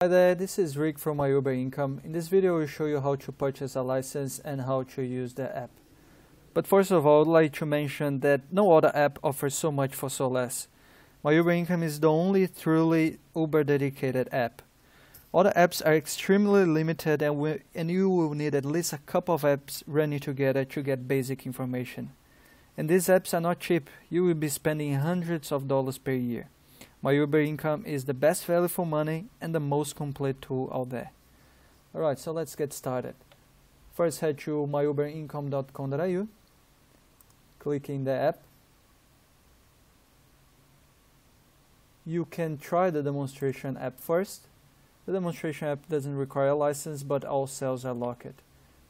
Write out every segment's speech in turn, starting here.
Hi there, this is Rick from My Uber Income. In this video, I will show you how to purchase a license and how to use the app. But first of all, I would like to mention that no other app offers so much for so less. My Uber Income is the only truly Uber dedicated app. Other apps are extremely limited and, we, and you will need at least a couple of apps running together to get basic information. And these apps are not cheap, you will be spending hundreds of dollars per year. My Uber Income is the best value for money and the most complete tool out there. Alright, so let's get started. First head to myuberincome.com.au, click in the app. You can try the demonstration app first. The demonstration app doesn't require a license, but all cells are locked.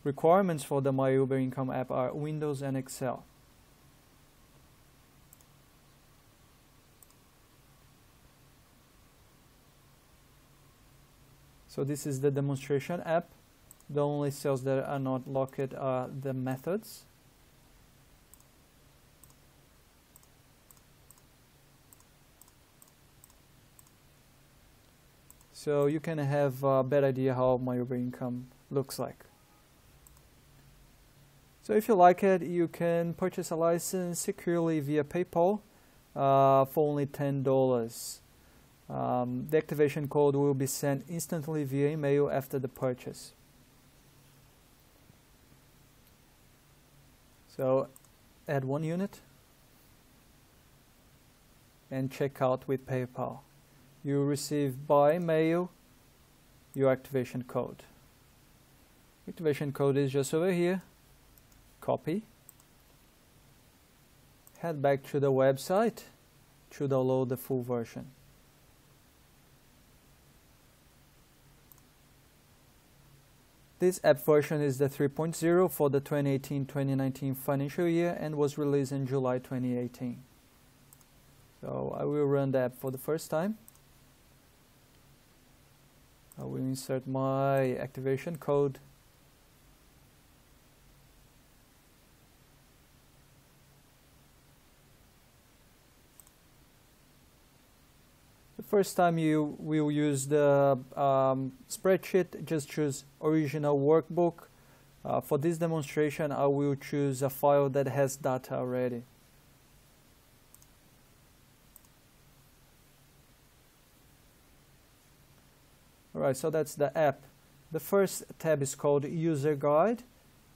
Requirements for the My Uber Income app are Windows and Excel. So this is the demonstration app. The only cells that are not locked are the methods. So you can have a better idea how my income looks like. So if you like it, you can purchase a license securely via PayPal uh, for only $10. Um, the activation code will be sent instantly via email after the purchase. So add one unit and check out with PayPal. You receive by mail your activation code. Activation code is just over here. Copy. Head back to the website to download the full version. This app version is the 3.0 for the 2018-2019 financial year and was released in July 2018. So I will run the app for the first time. I will insert my activation code first time you will use the um, spreadsheet, just choose original workbook. Uh, for this demonstration, I will choose a file that has data already. Alright, so that's the app. The first tab is called User Guide.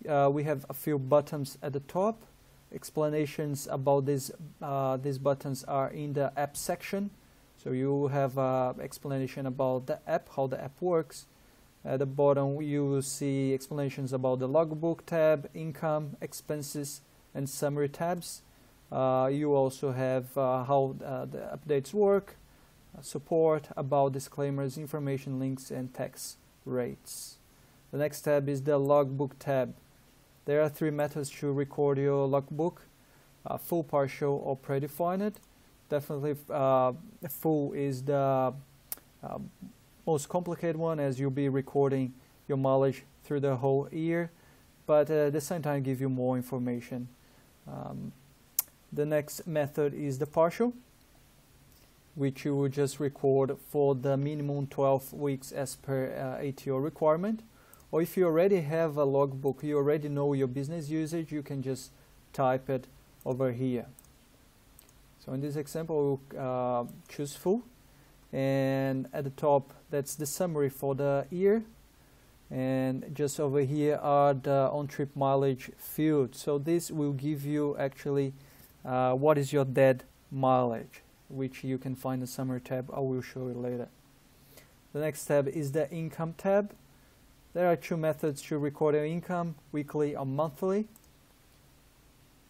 Uh, we have a few buttons at the top. Explanations about these, uh, these buttons are in the app section. So you have an explanation about the app, how the app works. At the bottom you will see explanations about the logbook tab, income, expenses, and summary tabs. Uh, you also have uh, how uh, the updates work, uh, support, about disclaimers, information links, and tax rates. The next tab is the logbook tab. There are three methods to record your logbook, uh, full, partial, or predefined definitely uh, full is the uh, most complicated one as you'll be recording your mileage through the whole year but uh, at the same time give you more information. Um, the next method is the partial which you will just record for the minimum 12 weeks as per uh, ATO requirement. Or if you already have a logbook you already know your business usage you can just type it over here so in this example, we'll uh, choose full. And at the top, that's the summary for the year. And just over here are the on-trip mileage field. So this will give you actually uh, what is your dead mileage, which you can find in the summary tab. I will show you later. The next tab is the income tab. There are two methods to record your income, weekly or monthly.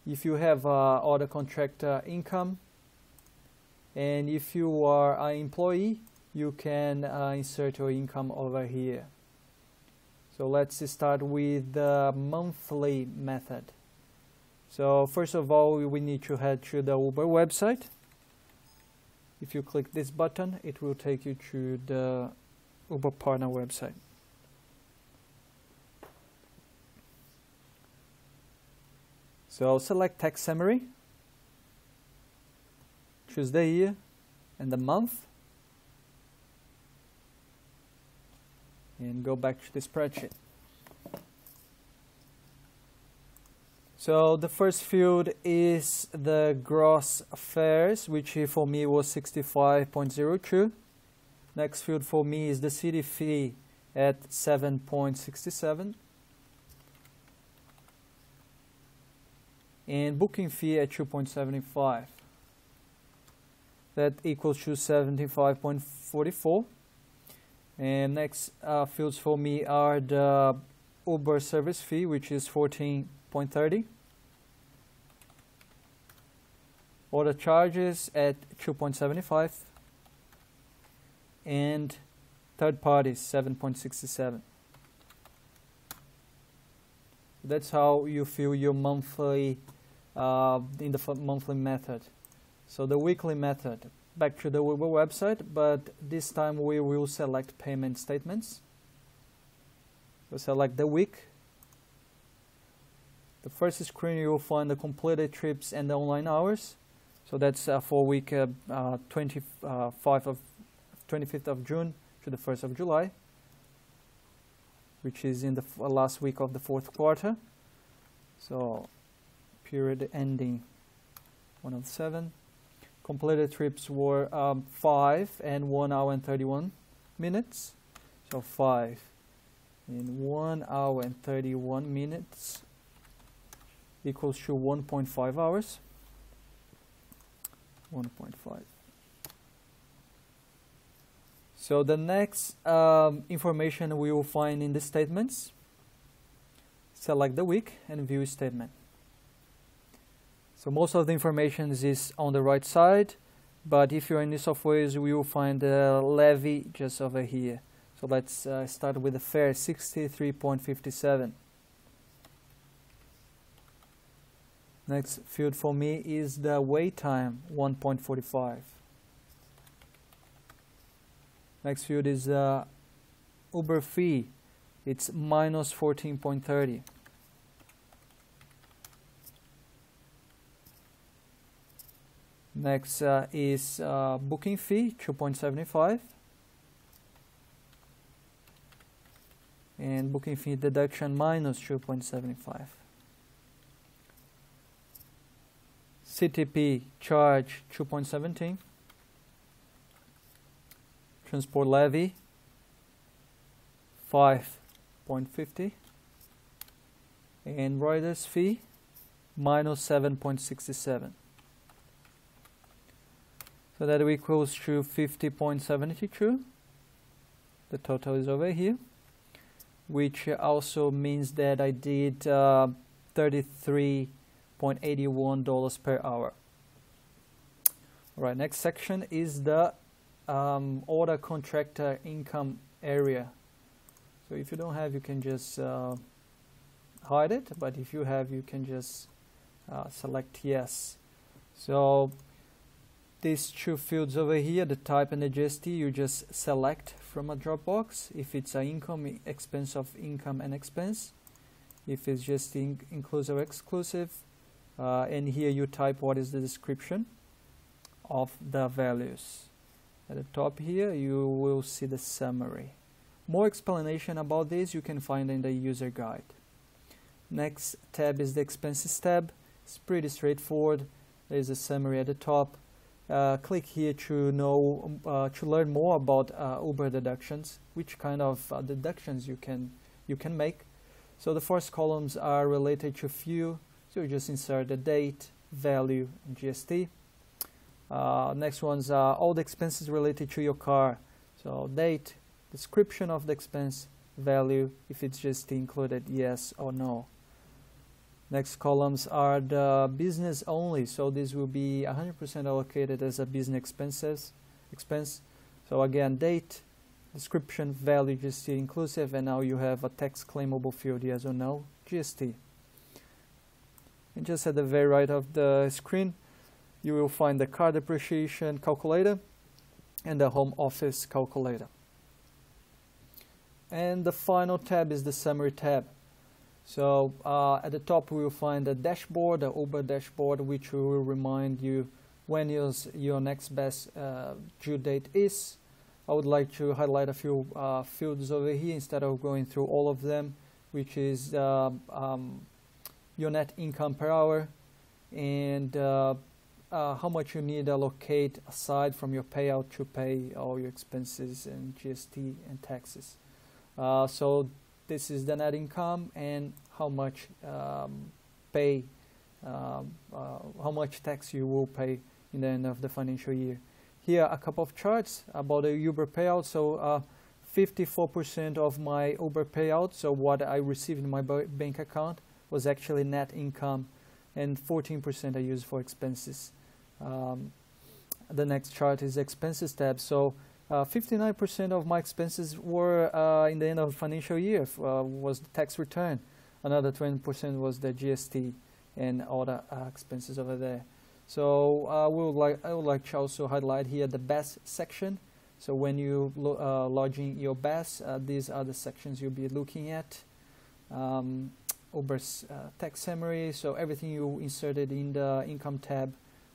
If you have uh, other contractor income, and if you are an employee, you can uh, insert your income over here. So let's start with the monthly method. So first of all, we need to head to the Uber website. If you click this button, it will take you to the Uber partner website. So select tax summary, choose the year and the month. and go back to the spreadsheet. So the first field is the gross fares, which for me was 65.02. Next field for me is the city fee at 7.67. And booking fee at 2.75. That equals to 75.44. And next uh, fields for me are the Uber service fee, which is 14.30. Order charges at 2.75 and third parties 7.67. That's how you fill your monthly uh, in the monthly method. So the weekly method, back to the website, but this time we will select payment statements. So select the week. The first screen you will find the completed trips and the online hours. So that's uh, for week uh, uh, 25 of 25th of June to the 1st of July, which is in the last week of the fourth quarter. So period ending 1 of 7. Completed trips were um, 5 and 1 hour and 31 minutes. So 5 in 1 hour and 31 minutes equals to 1.5 hours. 1.5. So the next um, information we will find in the statements. Select the week and view statement. So most of the information is on the right side, but if you're in the softwares, we will find the levy just over here. So let's uh, start with the fare 63.57. Next field for me is the wait time 1.45. Next field is uh, Uber fee. It's minus 14.30. Next uh, is uh, booking fee 2.75 and booking fee deduction minus 2.75. CTP charge 2.17. Transport levy 5.50. And riders fee minus 7.67. So that equals to 50.72. The total is over here, which also means that I did uh, 33 $0.81 per hour. All right, next section is the um, order contractor income area. So if you don't have, you can just uh, hide it, but if you have, you can just uh, select yes. So these two fields over here, the type and the GST, you GST select from a drop box. If it's an income, expense of income and expense. If it's just in inclusive or exclusive, uh, and here you type what is the description of the values. At the top here you will see the summary. More explanation about this you can find in the user guide. Next tab is the expenses tab. It's pretty straightforward. There's a summary at the top uh, click here to know uh, to learn more about uh, Uber deductions which kind of uh, deductions you can you can make so the first columns are related to fuel so you GST insert the date, value, and GST. Uh, next ones are all the expenses related to your car. So date, description of the expense, value, if it's just included, yes or no. Next columns are the business only. So this will be 100% allocated as a business expenses expense. So again, date, description, value, GST inclusive, and now you have a tax claimable field, yes or no, GST. And just at the very right of the screen, you will find the car depreciation calculator and the home office calculator. And the final tab is the summary tab. So uh, at the top we will find the dashboard, the Uber dashboard, which will remind you when your, your next BAS uh, due date is. I would like to highlight a few uh, fields over here instead of going through all of them, which is uh, um, your net income per hour and uh, uh, how much you need to allocate aside from your payout to pay all your expenses and GST and taxes. So this is the net income and how much um, pay, um, uh, how much tax you will pay in the end of the financial year. Here a couple of charts about the Uber payout. So 54% uh, of my Uber payout, so what I received in my bank account, was actually net income, and 14% I used for expenses. Um, the next chart is expenses tab. So 59% uh, of my expenses were uh, in the end of the financial year uh, was the tax return. Another 20% was the GST and other uh, expenses over there. So uh, we would like, I would like to also highlight here the BAS section. So when you lo uh, log in your BAS, these are the sections you'll be looking at. Um, Uber's tax summary, so everything you inserted in the income tab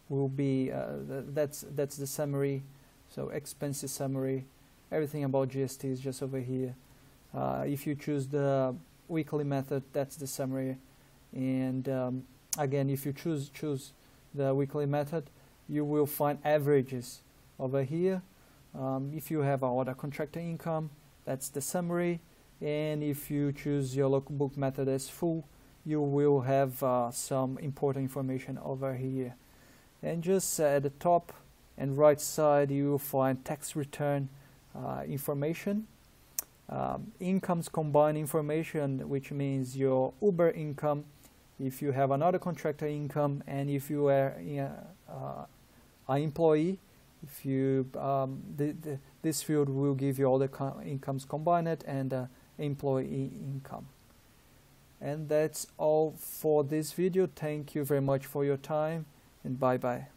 will be uh, th that's that's the summary so expenses summary. Everything about GST is just over here. Uh, if you choose the weekly method that's the summary. And um, again if you choose choose the weekly method you will find averages over here. Um, if you have a contractor income that's the summary. And if you choose your logbook method as full you will have uh, some important information over here. And just at the top and right side you will find tax return uh, information. Um, incomes combined information which means your Uber income if you have another contractor income and if you are uh, an employee if you um, the, the, this field will give you all the co incomes combined and uh, employee income. And that's all for this video. Thank you very much for your time and bye bye.